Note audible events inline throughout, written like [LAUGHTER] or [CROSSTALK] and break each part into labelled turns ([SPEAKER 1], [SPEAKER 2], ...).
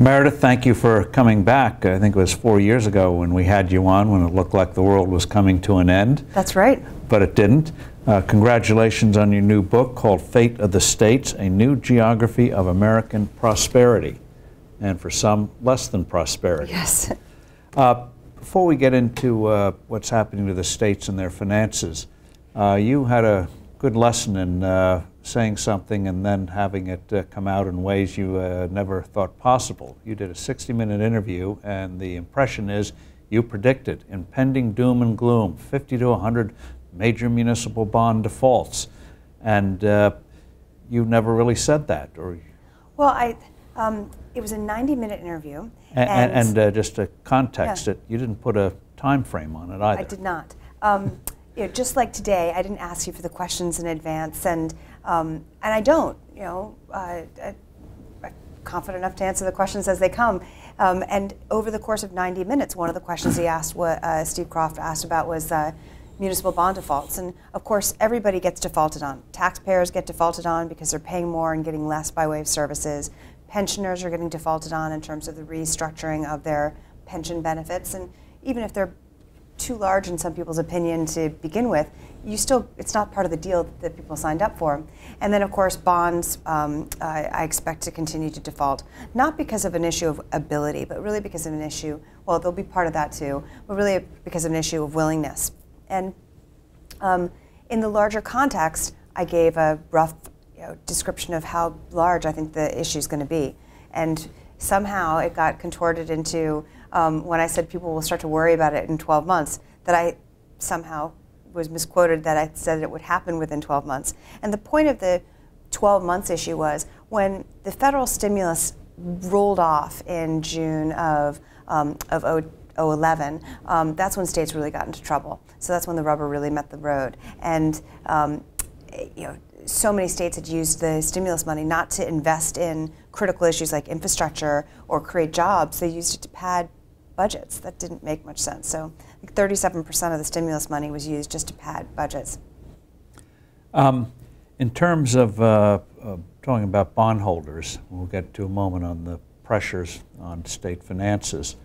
[SPEAKER 1] Meredith, thank you for coming back. I think it was four years ago when we had you on when it looked like the world was coming to an end.
[SPEAKER 2] That's right.
[SPEAKER 1] But it didn't. Uh, congratulations on your new book called Fate of the States A New Geography of American Prosperity. And for some, less than prosperity.
[SPEAKER 2] Yes.
[SPEAKER 1] Uh, before we get into uh, what's happening to the states and their finances, uh, you had a good lesson in uh, saying something and then having it uh, come out in ways you uh, never thought possible. You did a 60 minute interview, and the impression is you predicted impending doom and gloom 50 to 100 major municipal bond defaults. And uh, you never really said that. or
[SPEAKER 2] Well, I, um, it was a 90 minute interview.
[SPEAKER 1] And, and, and uh, just to context yeah. it, you didn't put a time frame on it either.
[SPEAKER 2] I did not. Um, you know, just like today, I didn't ask you for the questions in advance, and um, and I don't. You know, uh, I, am confident enough to answer the questions as they come. Um, and over the course of 90 minutes, one of the questions he asked, what uh, Steve Kroft asked about, was uh, municipal bond defaults. And of course, everybody gets defaulted on. Taxpayers get defaulted on because they're paying more and getting less by way of services. Pensioners are getting defaulted on in terms of the restructuring of their pension benefits. And even if they're too large in some people's opinion to begin with, you still it's not part of the deal that people signed up for. And then of course bonds, um, I, I, expect to continue to default, not because of an issue of ability, but really because of an issue. Well, they'll be part of that too, but really because of an issue of willingness. And um, in the larger context, I gave a rough you know, description of how large I think the issue is going to be, and somehow it got contorted into um, when I said people will start to worry about it in 12 months, that I somehow was misquoted that I said it would happen within 12 months. And the point of the 12 months issue was when the federal stimulus rolled off in June of, um, of 011, um, that's when states really got into trouble. So that's when the rubber really met the road. And um, you know, so many states had used the stimulus money not to invest in critical issues like infrastructure or create jobs. They used it to pad budgets. That didn't make much sense. So 37% of the stimulus money was used just to pad budgets.
[SPEAKER 1] Um, in terms of uh, uh, talking about bondholders, we'll get to a moment on the pressures on state finances.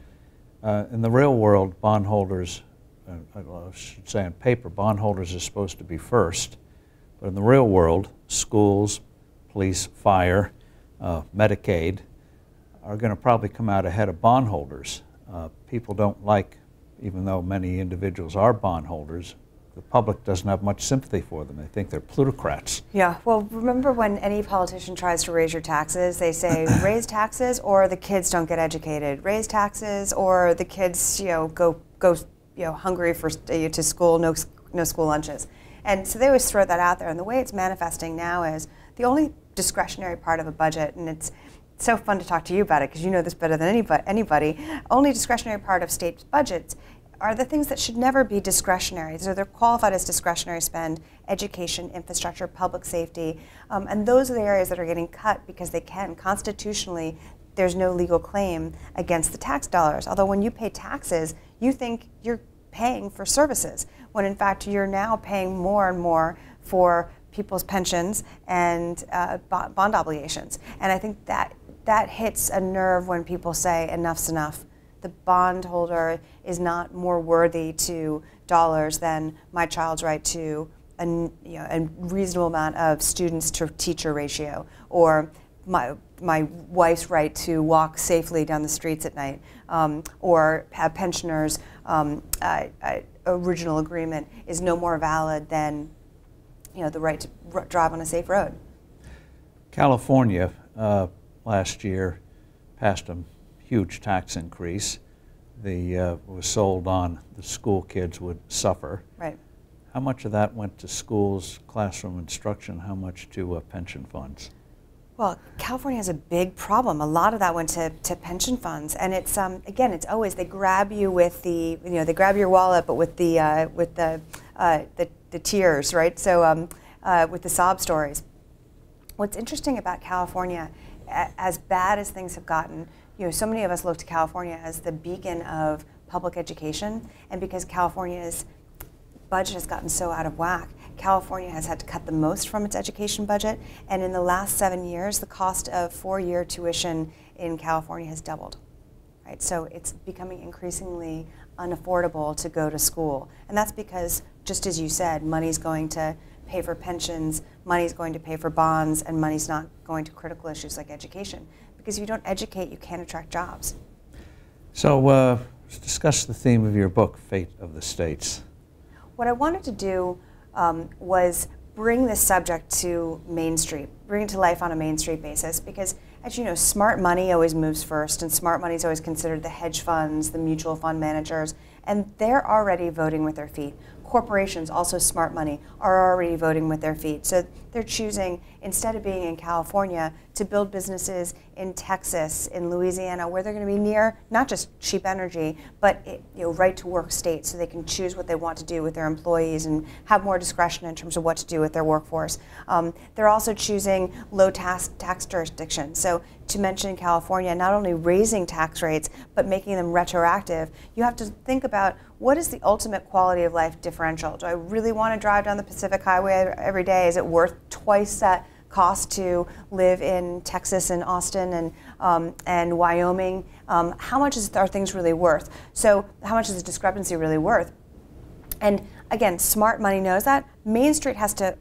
[SPEAKER 1] Uh, in the real world, bondholders, uh, I should say on paper, bondholders are supposed to be first. But in the real world, schools, police, fire, uh, Medicaid are going to probably come out ahead of bondholders uh, people don't like, even though many individuals are bondholders, the public doesn't have much sympathy for them. They think they're plutocrats.
[SPEAKER 2] Yeah, well, remember when any politician tries to raise your taxes, they say [COUGHS] raise taxes or the kids don't get educated. Raise taxes or the kids, you know, go go you know hungry for uh, to school, no no school lunches. And so they always throw that out there. And the way it's manifesting now is the only discretionary part of a budget, and it's so fun to talk to you about it because you know this better than anybody. Only discretionary part of state budgets are the things that should never be discretionary. So they're qualified as discretionary spend, education, infrastructure, public safety, um, and those are the areas that are getting cut because they can. Constitutionally, there's no legal claim against the tax dollars. Although when you pay taxes, you think you're paying for services, when in fact you're now paying more and more for people's pensions and uh, bond obligations. And I think that that hits a nerve when people say enough's enough. The bondholder is not more worthy to dollars than my child's right to a, you know, a reasonable amount of students to teacher ratio or my, my wife's right to walk safely down the streets at night um, or have pensioners um, original agreement is no more valid than you know, the right to drive on a safe road.
[SPEAKER 1] California uh, last year passed a huge tax increase. The uh, was sold on the school kids would suffer.
[SPEAKER 2] Right.
[SPEAKER 1] How much of that went to schools, classroom instruction? How much to uh, pension funds?
[SPEAKER 2] Well, California has a big problem. A lot of that went to, to pension funds, and it's um, again, it's always they grab you with the you know they grab your wallet, but with the uh, with the, uh, the the tears, right? So um, uh, with the sob stories. What's interesting about California as bad as things have gotten, you know, so many of us look to California as the beacon of public education, and because California's budget has gotten so out of whack, California has had to cut the most from its education budget, and in the last seven years, the cost of four-year tuition in California has doubled. Right, so it's becoming increasingly unaffordable to go to school, and that's because, just as you said, money's going to pay for pensions, money's going to pay for bonds, and money's not going to critical issues like education. Because if you don't educate, you can't attract jobs.
[SPEAKER 1] So uh, let's discuss the theme of your book, Fate of the States.
[SPEAKER 2] What I wanted to do um, was bring this subject to Main Street, bring it to life on a Main Street basis, because as you know, smart money always moves first, and smart money is always considered the hedge funds, the mutual fund managers, and they're already voting with their feet corporations, also smart money, are already voting with their feet. So they're choosing, instead of being in California, to build businesses in Texas, in Louisiana, where they're going to be near not just cheap energy, but it, you know, right to work states, so they can choose what they want to do with their employees and have more discretion in terms of what to do with their workforce. Um, they're also choosing low tax, tax jurisdictions. So to mention California, not only raising tax rates, but making them retroactive, you have to think about what is the ultimate quality of life differential? Do I really want to drive down the Pacific Highway every day? Is it worth twice that cost to live in Texas and Austin and, um, and Wyoming? Um, how much is, are things really worth? So, how much is the discrepancy really worth? And again, smart money knows that. Main Street has to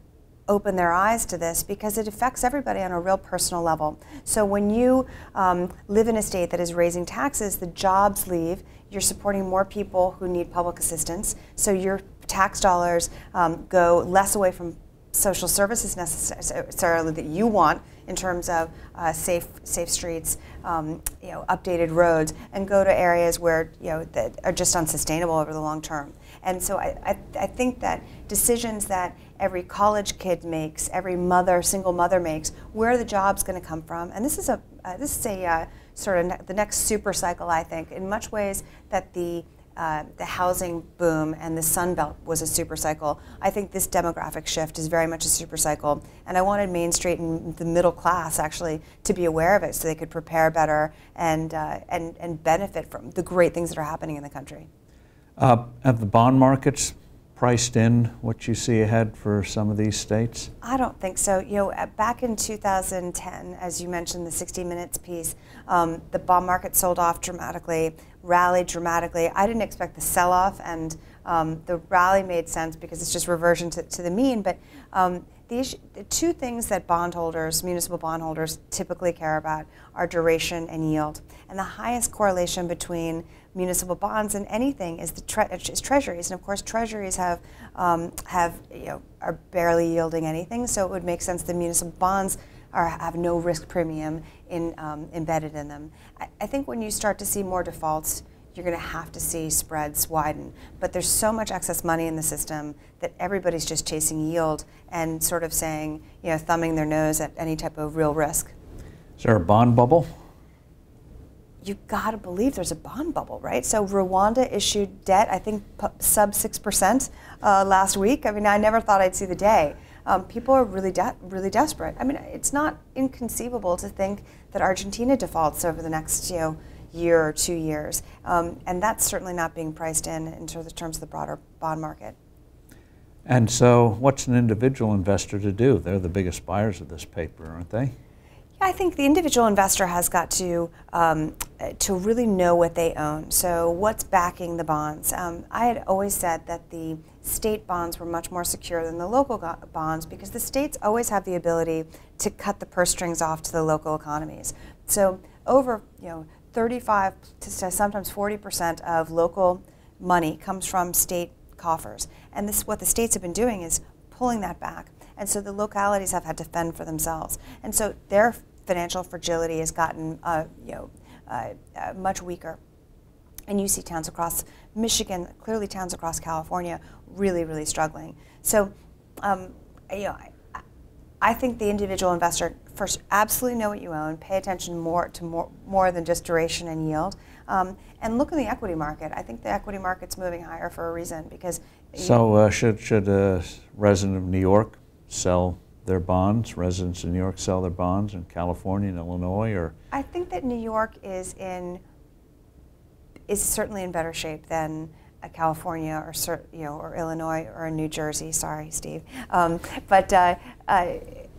[SPEAKER 2] open their eyes to this because it affects everybody on a real personal level. So when you um, live in a state that is raising taxes, the jobs leave. You're supporting more people who need public assistance. So your tax dollars um, go less away from social services necessarily that you want in terms of uh, safe safe streets, um, you know, updated roads, and go to areas where you know that are just unsustainable over the long term. And so I, I, I think that decisions that every college kid makes, every mother, single mother makes, where are the jobs going to come from? And this is a uh, this is a uh, sort of the next super cycle, I think, in much ways that the uh, the housing boom and the Sun Belt was a super cycle. I think this demographic shift is very much a super cycle. And I wanted Main Street and the middle class actually to be aware of it so they could prepare better and, uh, and, and benefit from the great things that are happening in the country.
[SPEAKER 1] Uh, have the bond markets priced in what you see ahead for some of these states?
[SPEAKER 2] I don't think so. You know, back in 2010, as you mentioned, the 60 Minutes piece, um, the bond market sold off dramatically, rallied dramatically. I didn't expect the sell-off, and um, the rally made sense because it's just reversion to, to the mean. But um, the two things that bondholders, municipal bondholders, typically care about are duration and yield. And the highest correlation between municipal bonds and anything is the tre is treasuries. And of course, treasuries have um, have you know are barely yielding anything. So it would make sense the municipal bonds are, have no risk premium in, um, embedded in them. I, I think when you start to see more defaults, you're going to have to see spreads widen. But there's so much excess money in the system that everybody's just chasing yield and sort of saying, you know, thumbing their nose at any type of real risk.
[SPEAKER 1] Is there a bond bubble?
[SPEAKER 2] You got to believe there's a bond bubble, right? So Rwanda issued debt, I think sub 6% uh, last week. I mean, I never thought I'd see the day. Um, people are really, de really desperate. I mean, it's not inconceivable to think that Argentina defaults over the next, you know, year or two years. Um, and that's certainly not being priced in in terms of the broader bond market.
[SPEAKER 1] And so, what's an individual investor to do? They're the biggest buyers of this paper, aren't they?
[SPEAKER 2] I think the individual investor has got to um, to really know what they own. So, what's backing the bonds? Um, I had always said that the state bonds were much more secure than the local bonds because the states always have the ability to cut the purse strings off to the local economies. So, over you know 35 to sometimes 40 percent of local money comes from state coffers. And this, what the states have been doing is pulling that back. And so the localities have had to fend for themselves. And so their financial fragility has gotten uh, you know, uh, uh, much weaker. And you see towns across Michigan, clearly towns across California, really, really struggling. So, um, you know, I, I think the individual investor first absolutely know what you own, pay attention more to more, more than just duration and yield, um, and look in the equity market. I think the equity market's moving higher for a reason because.
[SPEAKER 1] So uh, should should a resident of New York sell their bonds? Residents in New York sell their bonds in California and Illinois, or?
[SPEAKER 2] I think that New York is in is certainly in better shape than a California or you know or Illinois or New Jersey. Sorry, Steve, um, but uh, uh,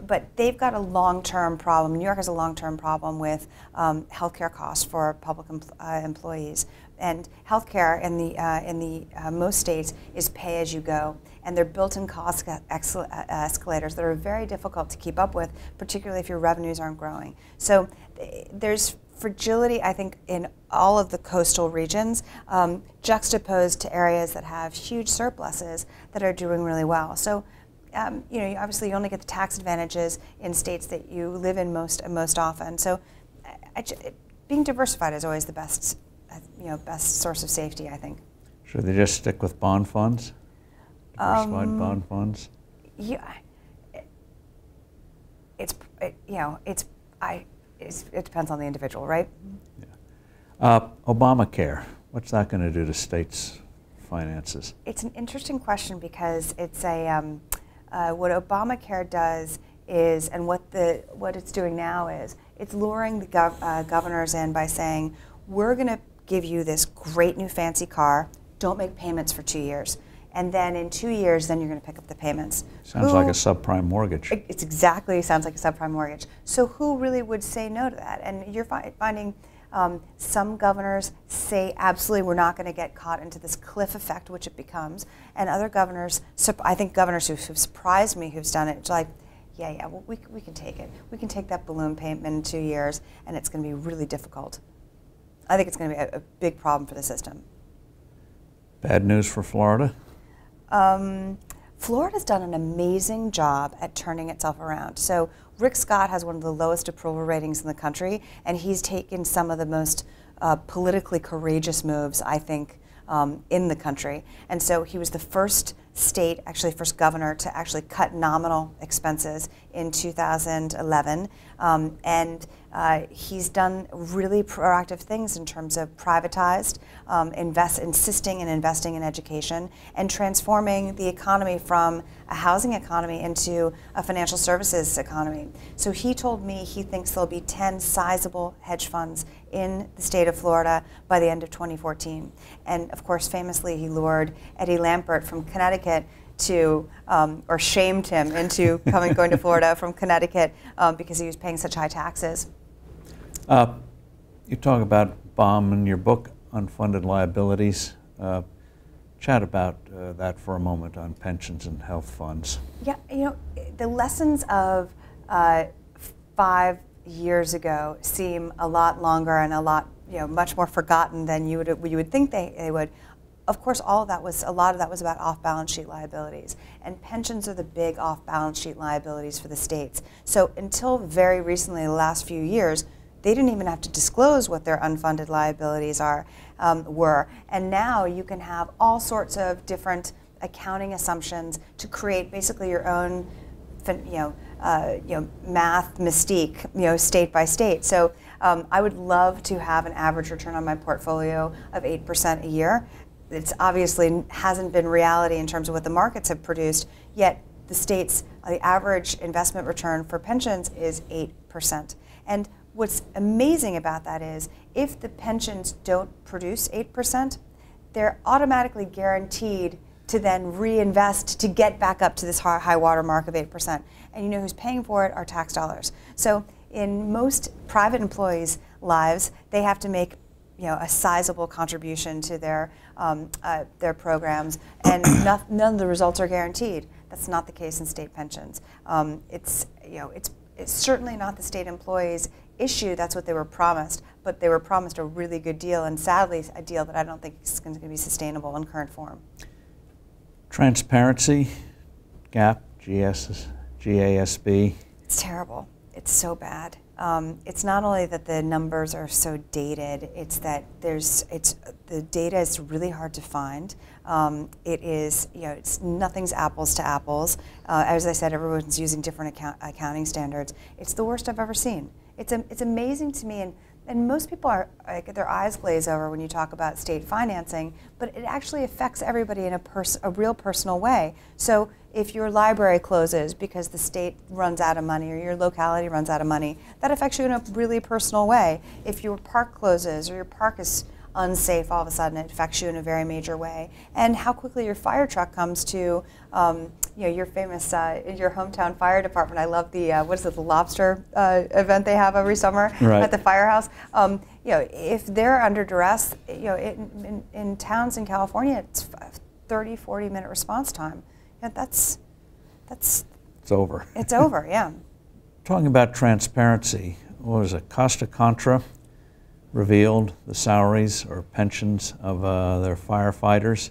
[SPEAKER 2] but they've got a long-term problem. New York has a long-term problem with um, healthcare costs for public uh, employees, and healthcare in the uh, in the uh, most states is pay as you go, and they're built-in cost uh, escalators that are very difficult to keep up with, particularly if your revenues aren't growing. So there's fragility, I think, in all of the coastal regions, um, juxtaposed to areas that have huge surpluses that are doing really well. So, um, you know, obviously you only get the tax advantages in states that you live in most most often. So, I, I, being diversified is always the best, uh, you know, best source of safety, I think.
[SPEAKER 1] Should they just stick with bond funds? Um, bond funds?
[SPEAKER 2] Yeah. It, it's, it, you know, it's, I, it depends on the individual, right?
[SPEAKER 1] Yeah. Uh, Obamacare, what's that going to do to states' finances?
[SPEAKER 2] It's an interesting question because it's a um, uh, what Obamacare does is, and what the what it's doing now is, it's luring the gov uh, governors in by saying, we're going to give you this great new fancy car. Don't make payments for two years and then in two years, then you're going to pick up the payments.
[SPEAKER 1] Sounds who, like a subprime mortgage.
[SPEAKER 2] It's exactly sounds like a subprime mortgage. So who really would say no to that? And you're fi finding um, some governors say absolutely we're not going to get caught into this cliff effect, which it becomes, and other governors, I think governors who've, who've surprised me who've done it, like, yeah, yeah, well, we, we can take it. We can take that balloon payment in two years, and it's going to be really difficult. I think it's going to be a, a big problem for the system.
[SPEAKER 1] Bad news for Florida?
[SPEAKER 2] Um, Florida's done an amazing job at turning itself around. So Rick Scott has one of the lowest approval ratings in the country, and he's taken some of the most uh, politically courageous moves, I think, um, in the country. And so he was the first state, actually first governor, to actually cut nominal expenses in 2011. Um, and uh, he's done really proactive things in terms of privatized, um, invest, insisting in investing in education, and transforming the economy from a housing economy into a financial services economy. So he told me he thinks there'll be 10 sizable hedge funds in the state of Florida by the end of 2014. And of course, famously, he lured Eddie Lampert from Connecticut to, um, or shamed him into coming, going to [LAUGHS] Florida from Connecticut um, because he was paying such high taxes.
[SPEAKER 1] Uh, you talk about BOM in your book, Unfunded Liabilities. Uh, chat about uh, that for a moment on pensions and health funds.
[SPEAKER 2] Yeah, you know, the lessons of uh, five years ago seem a lot longer and a lot, you know, much more forgotten than you would, you would think they, they would. Of course, all of that was, a lot of that was about off-balance sheet liabilities. And pensions are the big off-balance sheet liabilities for the states. So until very recently, the last few years, they didn't even have to disclose what their unfunded liabilities are um, were. And now you can have all sorts of different accounting assumptions to create basically your own, you know, uh, you know, math mystique, you know, state by state. So um, I would love to have an average return on my portfolio of 8% a year. It's obviously hasn't been reality in terms of what the markets have produced, yet the state's, the average investment return for pensions is 8%. And what's amazing about that is if the pensions don't produce 8%, they're automatically guaranteed to then reinvest to get back up to this high water mark of 8%. And you know who's paying for it are tax dollars. So in most private employees' lives, they have to make you know, a sizable contribution to their, um, uh, their programs, and [COUGHS] none of the results are guaranteed. That's not the case in state pensions. Um, it's, you know, it's, it's certainly not the state employees issue, that's what they were promised, but they were promised a really good deal, and sadly, a deal that I don't think is going to be sustainable in current form.
[SPEAKER 1] Transparency, gap, GS, GASB.
[SPEAKER 2] It's terrible. It's so bad. Um, it's not only that the numbers are so dated; it's that there's it's the data is really hard to find. Um, it is you know it's nothing's apples to apples. Uh, as I said, everyone's using different account, accounting standards. It's the worst I've ever seen. It's, a, it's amazing to me, and, and most people are like, their eyes glaze over when you talk about state financing, but it actually affects everybody in a, pers- a real personal way. So if your library closes because the state runs out of money or your locality runs out of money, that affects you in a really personal way. If your park closes or your park is unsafe all of a sudden. It affects you in a very major way. And how quickly your fire truck comes to, um, you know, your famous, uh, your hometown fire department. I love the, uh, what is it, the lobster uh, event they have every summer
[SPEAKER 1] right.
[SPEAKER 2] at the firehouse. Um, you know, if they're under duress, you know, in, in, in towns in California, it's 30, 40 minute response time. You know, that's, that's.
[SPEAKER 1] It's over.
[SPEAKER 2] It's over, yeah. [LAUGHS]
[SPEAKER 1] Talking about transparency, what was it, Costa Contra revealed the salaries or pensions of uh, their firefighters.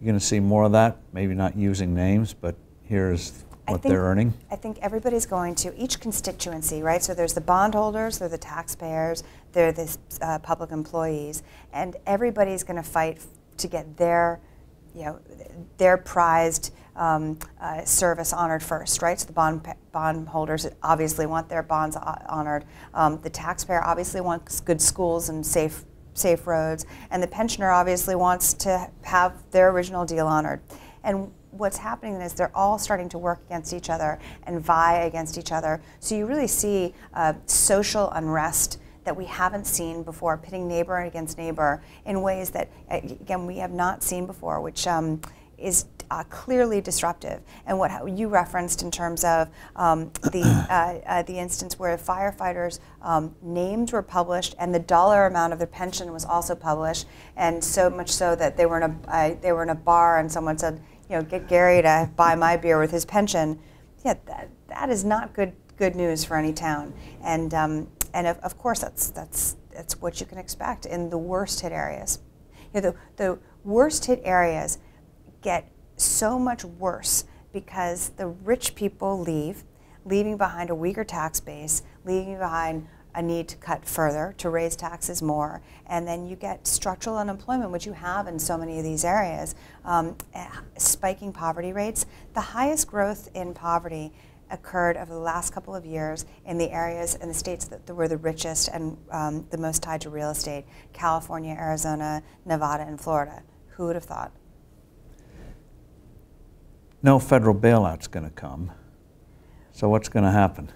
[SPEAKER 1] You're going to see more of that, maybe not using names, but here's what
[SPEAKER 2] think,
[SPEAKER 1] they're earning.
[SPEAKER 2] I think everybody's going to, each constituency, right? So there's the bondholders, they're the taxpayers, they're the uh, public employees, and everybody's going to fight to get their, you know, their prized um, uh, service honored first, right? So the bond bondholders obviously want their bonds honored. Um, the taxpayer obviously wants good schools and safe safe roads, and the pensioner obviously wants to have their original deal honored. And what's happening is they're all starting to work against each other and vie against each other. So you really see uh, social unrest that we haven't seen before, pitting neighbor against neighbor in ways that, again, we have not seen before, which um, is uh, clearly disruptive. And what you referenced in terms of um, the, [COUGHS] uh, uh, the instance where firefighters' um, names were published and the dollar amount of their pension was also published, and so much so that they were in a, uh, they were in a bar and someone said, you know, get Gary to buy my beer with his pension. Yeah, that, that is not good, good news for any town. And, um, and of, of course, that's, that's, that's what you can expect in the worst hit areas. You know, the, the worst hit areas get so much worse because the rich people leave, leaving behind a weaker tax base, leaving behind a need to cut further, to raise taxes more, and then you get structural unemployment, which you have in so many of these areas, um, spiking poverty rates. The highest growth in poverty occurred over the last couple of years in the areas in the states that were the richest and um, the most tied to real estate California, Arizona, Nevada, and Florida. Who would have thought?
[SPEAKER 1] No federal bailout's going to come. So what's going to happen?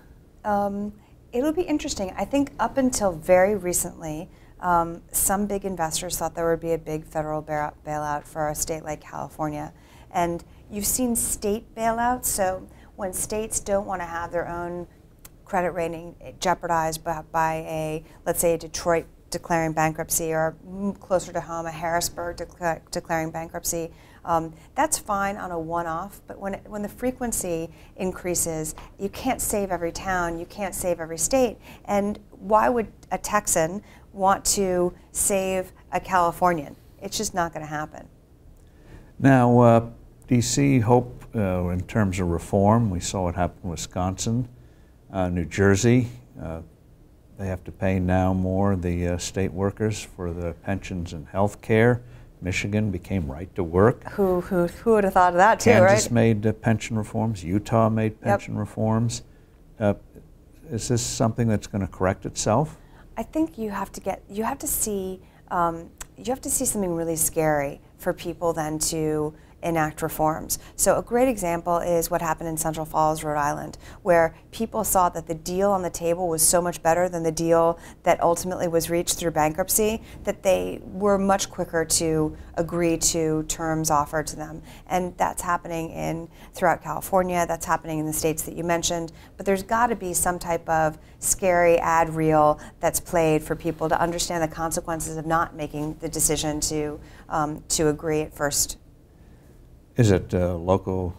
[SPEAKER 2] Um, it'll be interesting. I think up until very recently, um, some big investors thought there would be a big federal bailout for a state like California. And you've seen state bailouts. So when states don't want to have their own credit rating jeopardized by, by a, let's say, a Detroit declaring bankruptcy or closer to home, a Harrisburg declaring bankruptcy, um, that's fine on a one-off, but when, it, when the frequency increases, you can't save every town, you can't save every state, and why would a Texan want to save a Californian? It's just not going to happen.
[SPEAKER 1] Now, uh, hope uh, in terms of reform? We saw what happened in Wisconsin, uh, New Jersey. Uh, they have to pay now more, the uh, state workers, for the pensions and health care. Michigan became right to work.
[SPEAKER 2] Who, who, who would have thought of that too,
[SPEAKER 1] Kansas
[SPEAKER 2] right?
[SPEAKER 1] made uh, pension reforms. Utah made pension
[SPEAKER 2] yep.
[SPEAKER 1] reforms. Uh, is this something that's going to correct itself?
[SPEAKER 2] I think you have to get, you have to see, um, you have to see something really scary for people then to enact reforms. So a great example is what happened in Central Falls, Rhode Island, where people saw that the deal on the table was so much better than the deal that ultimately was reached through bankruptcy that they were much quicker to agree to terms offered to them. And that's happening in throughout California, that's happening in the states that you mentioned, but there's got to be some type of scary ad reel that's played for people to understand the consequences of not making the decision to um, to agree at first
[SPEAKER 1] is it a local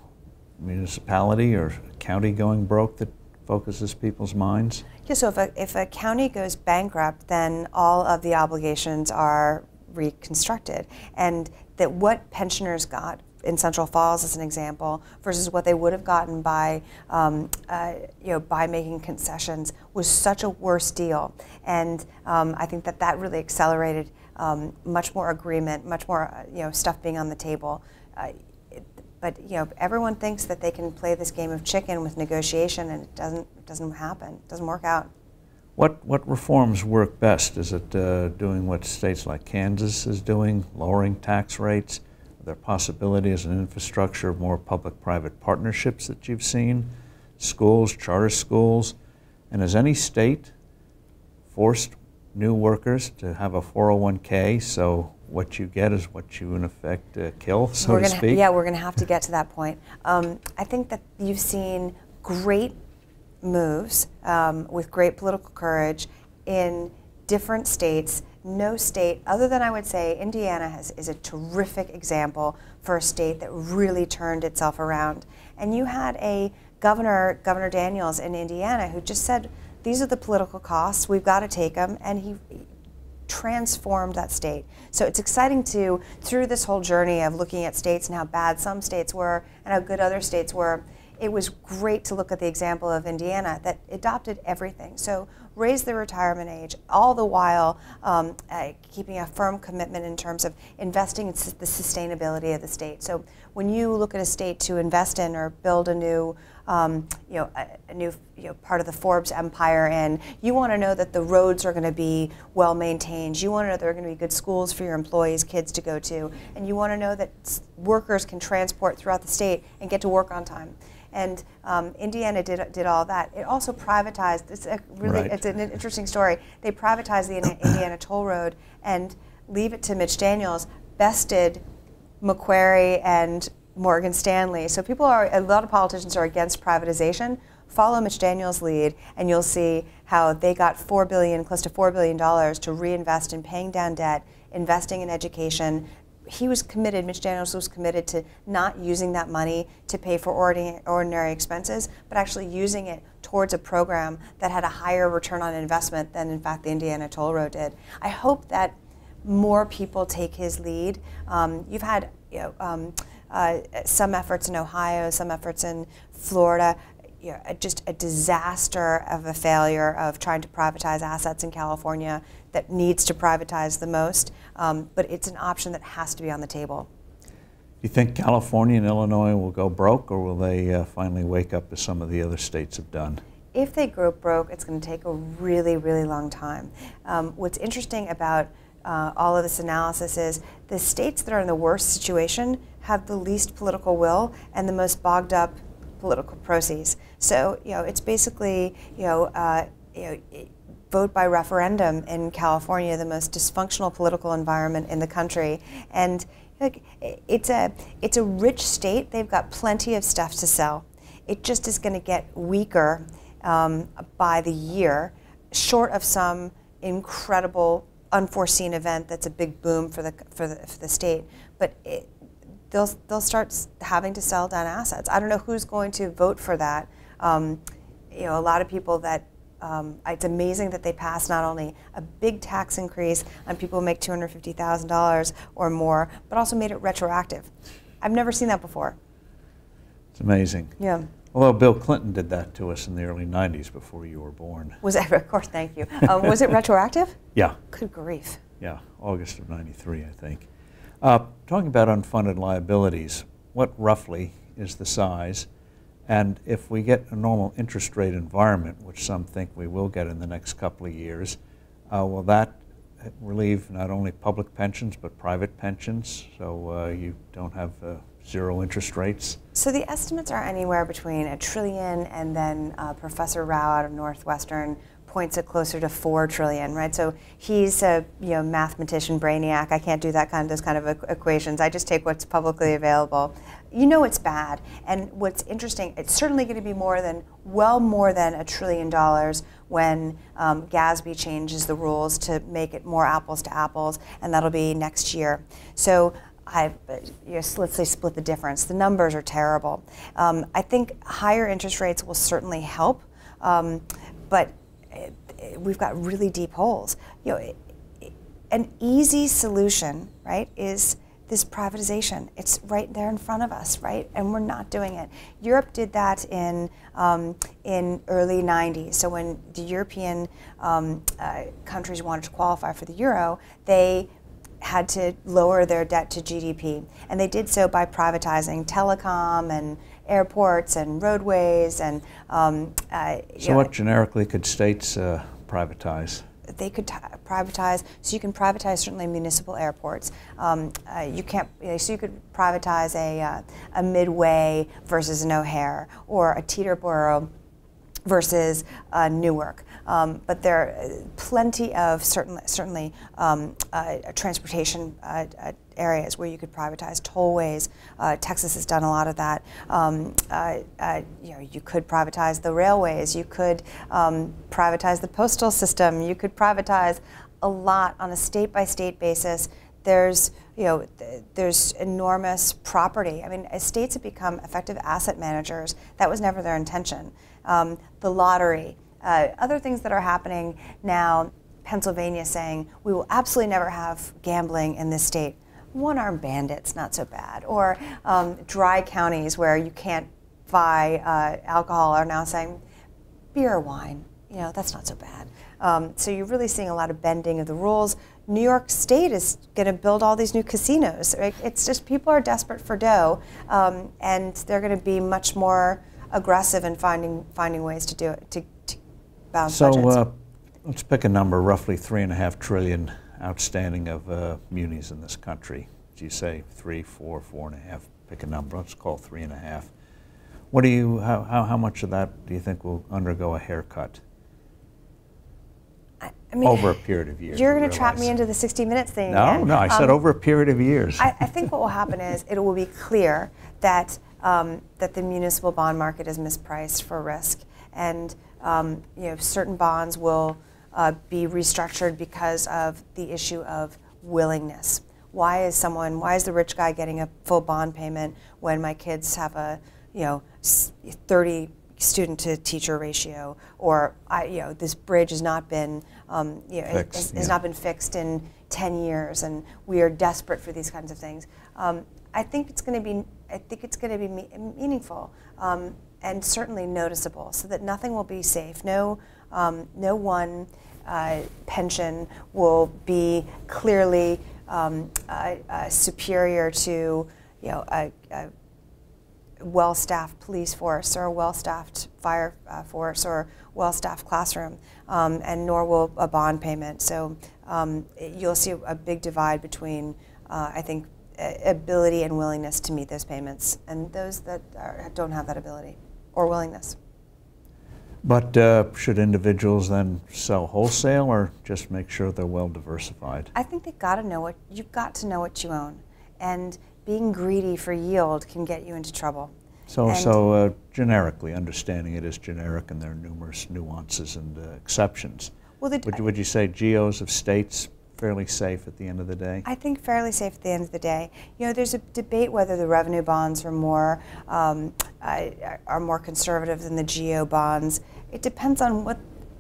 [SPEAKER 1] municipality or county going broke that focuses people's minds?
[SPEAKER 2] Yeah, so if a, if a county goes bankrupt, then all of the obligations are reconstructed. And that what pensioners got in Central Falls, as an example, versus what they would have gotten by, um, uh, you know, by making concessions was such a worse deal. And um, I think that that really accelerated um, much more agreement, much more, uh, you know, stuff being on the table. Uh, but you know, everyone thinks that they can play this game of chicken with negotiation, and it doesn't. It doesn't happen. It doesn't work out.
[SPEAKER 1] What what reforms work best? Is it uh, doing what states like Kansas is doing, lowering tax rates? Are there possibilities in infrastructure of more public-private partnerships that you've seen? Schools, charter schools, and has any state forced new workers to have a 401k, so what you get is what you in effect uh, kill, so
[SPEAKER 2] we're
[SPEAKER 1] to
[SPEAKER 2] gonna,
[SPEAKER 1] speak.
[SPEAKER 2] Yeah, we're going to have to get to that point. Um, I think that you've seen great moves um, with great political courage in different states. No state, other than I would say Indiana, has, is a terrific example for a state that really turned itself around. And you had a governor, Governor Daniels in Indiana, who just said, these are the political costs, we've got to take them, and he transformed that state. So it's exciting to, through this whole journey of looking at states and how bad some states were and how good other states were, it was great to look at the example of Indiana that adopted everything. So raised the retirement age, all the while um, uh, keeping a firm commitment in terms of investing in the sustainability of the state. So when you look at a state to invest in or build a new um, you know, a, a, new you know, part of the Forbes empire and You want to know that the roads are going to be well maintained. You want to know there are going to be good schools for your employees, kids to go to. And you want to know that workers can transport throughout the state and get to work on time. And um, Indiana did, did all that. It also privatized, it's a really, right. it's an interesting story. They privatized the [COUGHS] Indiana Toll Road and leave it to Mitch Daniels, bested Macquarie and Morgan Stanley. So people are, a lot of politicians are against privatization. Follow Mitch Daniels' lead, and you'll see how they got four billion, close to four billion dollars, to reinvest in paying down debt, investing in education. He was committed. Mitch Daniels was committed to not using that money to pay for ordinary expenses, but actually using it towards a program that had a higher return on investment than, in fact, the Indiana Toll Road did. I hope that more people take his lead. Um, you've had, you know. Um, uh, some efforts in Ohio, some efforts in Florida. You know, just a disaster of a failure of trying to privatize assets in California that needs to privatize the most. Um, but it's an option that has to be on the table.
[SPEAKER 1] Do you think California and Illinois will go broke, or will they uh, finally wake up as some of the other states have done?
[SPEAKER 2] If they go broke, it's going to take a really, really long time. Um, what's interesting about uh, all of this analysis is the states that are in the worst situation have the least political will and the most bogged up political processes. So, you know, it's basically, you know, uh, you know vote by referendum in California, the most dysfunctional political environment in the country. And like, it's a it's a rich state. They've got plenty of stuff to sell. It just is going to get weaker um, by the year, short of some incredible unforeseen event that's a big boom for the for the, for the state. But it, they'll they'll start having to sell down assets. I don't know who's going to vote for that. Um, you know, a lot of people that um, it's amazing that they passed not only a big tax increase on people who make $250,000 or more, but also made it retroactive. I've never seen that before.
[SPEAKER 1] It's amazing.
[SPEAKER 2] Yeah.
[SPEAKER 1] Although Bill Clinton did that to us in the early 90s before you were born.
[SPEAKER 2] Was it, [LAUGHS] of course, thank you. Um, was it retroactive?
[SPEAKER 1] Yeah.
[SPEAKER 2] Good grief.
[SPEAKER 1] Yeah, August of 93, I think. Uh, talking about unfunded liabilities, what roughly is the size? And if we get a normal interest rate environment, which some think we will get in the next couple of years, uh, will that relieve not only public pensions but private pensions so uh, you don't have uh, zero interest rates?
[SPEAKER 2] So the estimates are anywhere between a trillion and then uh, Professor Rauh out of Northwestern points it closer to four trillion, right? So he's a you know mathematician brainiac. I can't do that kind of those kind of equations. I just take what's publicly available. You know it's bad, and what's interesting, it's certainly going to be more than well more than a trillion dollars when um, GASB changes the rules to make it more apples to apples, and that'll be next year. So. I, you let's say split the difference. The numbers are terrible. Um, I think higher interest rates will certainly help, um, but we've got really deep holes. You know, an easy solution, right, is this privatization. It's right there in front of us, right? And we're not doing it. Europe did that in um, in early 90s. So when the European um, uh, countries wanted to qualify for the euro, they had to lower their debt to GDP, and they did so by privatizing telecom and airports and roadways and. Um,
[SPEAKER 1] uh, so, know, what generically could states uh, privatize?
[SPEAKER 2] They could privatize, so you can privatize certainly municipal airports. Um, uh, you can't, so you could privatize a, uh, a Midway versus an O'Hare or a Teterboro versus uh, Newark. Um, but there are plenty of certainly, certainly um, uh, transportation uh, uh, areas where you could privatize tollways. Uh, Texas has done a lot of that. Um, uh, you know, you could privatize the railways. You could um, privatize the postal system. You could privatize a lot on a state-by-state basis. There's you know, th there's enormous property. I mean, states have become effective asset managers. That was never their intention. Um, the lottery, uh, other things that are happening now. Pennsylvania saying we will absolutely never have gambling in this state. One-armed bandits, not so bad. Or um, dry counties where you can't buy uh, alcohol are now saying beer or wine. You know, that's not so bad. Um, so you're really seeing a lot of bending of the rules. New York State is going to build all these new casinos. It's just people are desperate for dough, um, and they're going to be much more aggressive in finding finding ways to do it to, balance
[SPEAKER 1] so,
[SPEAKER 2] budgets.
[SPEAKER 1] So uh, let's pick a number: roughly three and a half trillion outstanding of uh, munis in this country. Do you say three, four, four and a half? Pick a number. Let's call three and a half. What do you? How, how, how much of that do you think will undergo a haircut? I mean, over a period of years.
[SPEAKER 2] You're going to trap me into the 60 minutes thing
[SPEAKER 1] no,
[SPEAKER 2] again.
[SPEAKER 1] No, I said um, over a period of years.
[SPEAKER 2] I, I, think [LAUGHS] what will happen is it will be clear that um, that the municipal bond market is mispriced for risk, and um, you know certain bonds will uh, be restructured because of the issue of willingness. Why is someone? Why is the rich guy getting a full bond payment when my kids have a you know 30 student to teacher ratio, or I, you know, this bridge has not been, um, you know, fixed, has, yeah. has, not been fixed in 10 years, and we are desperate for these kinds of things. Um, I think it's going to be, I think it's going to be me meaningful um, and certainly noticeable, so that nothing will be safe. No, um, no one uh, pension will be clearly um, uh, uh, superior to, you know, a, a well-staffed police force or a well-staffed fire uh, force or well-staffed classroom, um, and nor will a bond payment. So um, you'll see a big divide between, uh, I think, ability and willingness to meet those payments, and those that are, don't have that ability or willingness.
[SPEAKER 1] But uh, should individuals then sell wholesale or just make sure they're well diversified?
[SPEAKER 2] I think they've got to know what you've got to know what you own, and being greedy for yield can get you into trouble.
[SPEAKER 1] So, and so uh, generically, understanding it is generic and there are numerous nuances and uh, exceptions. Well, would, would you say GOs of states fairly safe at the end of the day?
[SPEAKER 2] I think fairly safe at the end of the day. You know, there's a debate whether the revenue bonds are more um, uh, are more conservative than the GO bonds. It depends on what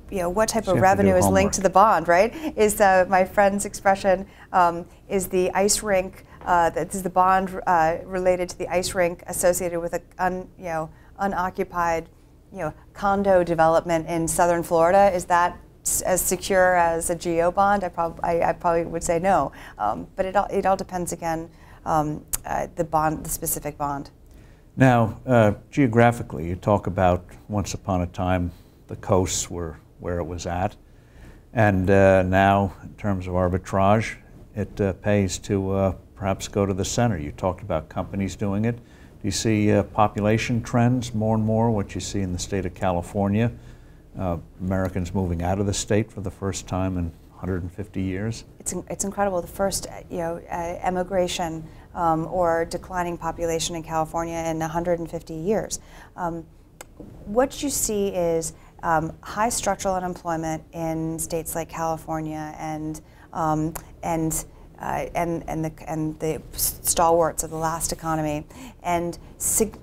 [SPEAKER 2] you know what type so of revenue is linked to the bond, right? Is uh, my friend's expression um, is the ice rink uh, that is the bond uh, related to the ice rink associated with a un, you know unoccupied you know condo development in southern Florida. Is that as secure as a GO bond? I, prob- I, I probably would say no. Um, but it all, it all depends again um, uh, the bond, the specific bond.
[SPEAKER 1] Now, uh, geographically, you talk about once upon a time the coasts were where it was at, and uh, now in terms of arbitrage, it uh, pays to uh, perhaps go to the center. You talked about companies doing it. Do you see uh, population trends more and more, what you see in the state of California? Americans moving out of the state for the first time in 150 years?
[SPEAKER 2] It's, it's incredible. The first you know, uh, emigration um, or declining population in California in 150 years. Um, what you see is um, high structural unemployment in states like California and, um, and uh, and, and, the, and the stalwarts of the last economy, and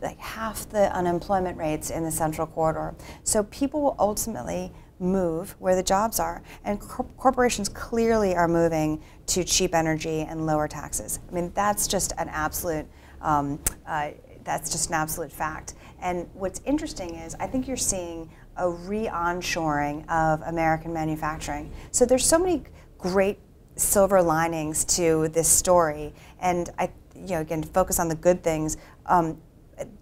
[SPEAKER 2] like half the unemployment rates in the central corridor. So people will ultimately move where the jobs are, and cor corporations clearly are moving to cheap energy and lower taxes. I mean, that's just an absolute, um, uh, that's just an absolute fact. And what's interesting is I think you're seeing a re-onshoring of American manufacturing. So there's so many great silver linings to this story, and I, you know, again, focus on the good things. Um,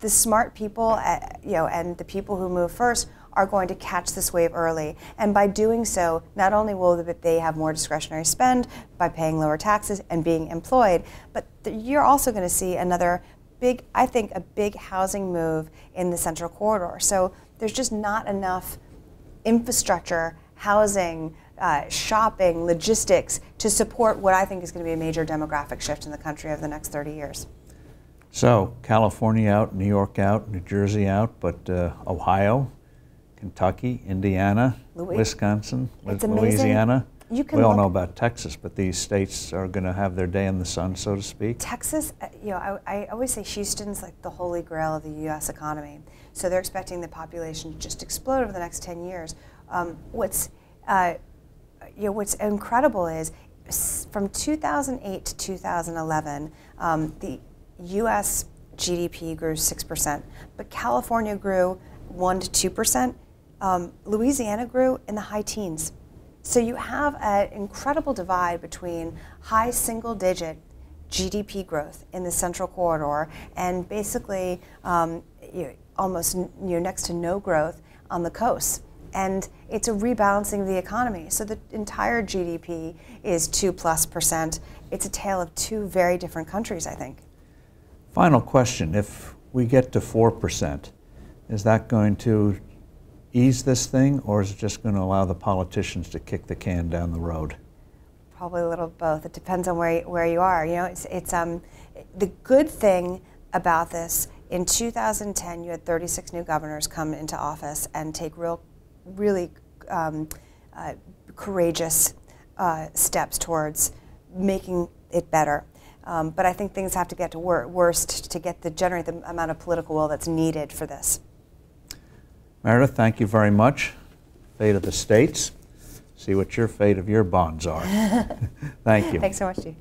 [SPEAKER 2] the smart people, uh, you know, and the people who move first are going to catch this wave early. And by doing so, not only will they have more discretionary spend by paying lower taxes and being employed, but you're also going to see another big, I think, a big housing move in the Central Corridor. So there's just not enough infrastructure, housing, uh, shopping, logistics to support what I think is going to be a major demographic shift in the country over the next 30 years.
[SPEAKER 1] So California out, New York out, New Jersey out, but uh, Ohio, Kentucky, Indiana,
[SPEAKER 2] Louis-
[SPEAKER 1] Wisconsin,
[SPEAKER 2] It's
[SPEAKER 1] Lu-
[SPEAKER 2] amazing.
[SPEAKER 1] Louisiana.
[SPEAKER 2] You can
[SPEAKER 1] we all know about Texas, but these states are going to have their day in the sun, so to speak.
[SPEAKER 2] Texas, uh, you know, I, I always say Houston's like the holy grail of the U.S. economy. So they're expecting the population to just explode over the next 10 years. Um, what's, uh, you know, what's incredible is from 2008 to 2011, um, the U.S. GDP grew 6%, but California grew 1 to 2%. Um, Louisiana grew in the high teens. So you have an incredible divide between high single digit GDP growth in the central corridor and basically um, you know, almost you know, next to no growth on the coast. And it's a rebalancing of the economy. So the entire GDP is 2 plus percent. It's a tale of two very different countries, I think.
[SPEAKER 1] Final question: If we get to four percent, is that going to ease this thing, or is it just going to allow the politicians to kick the can down the road?
[SPEAKER 2] Probably a little of both. It depends on where where you are. You know, it's it's um, the good thing about this. In 2010, you had 36 new governors come into office and take real, really um, uh, courageous uh, steps towards making it better. Um, but I think things have to get to wor- worse t- to get the generate the amount of political will that's needed for this.
[SPEAKER 1] Meredith, thank you very much. Fate of the states. See what your fate of your bonds are. [LAUGHS] thank you.
[SPEAKER 2] Thanks so much, Steve.